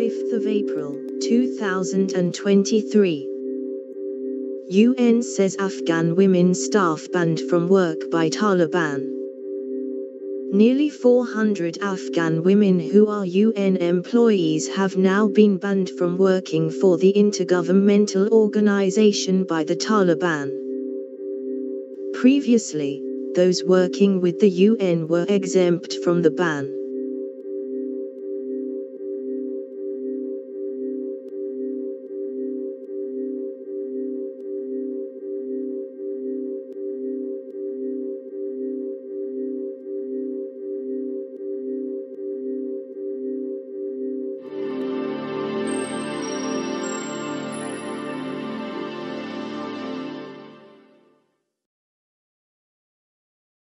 5th of April 2023. UN says Afghan women staff banned from work by Taliban. Nearly 400 Afghan women who are UN employees have now been banned from working for the intergovernmental organization by the Taliban. Previously, those working with the UN were exempt from the ban.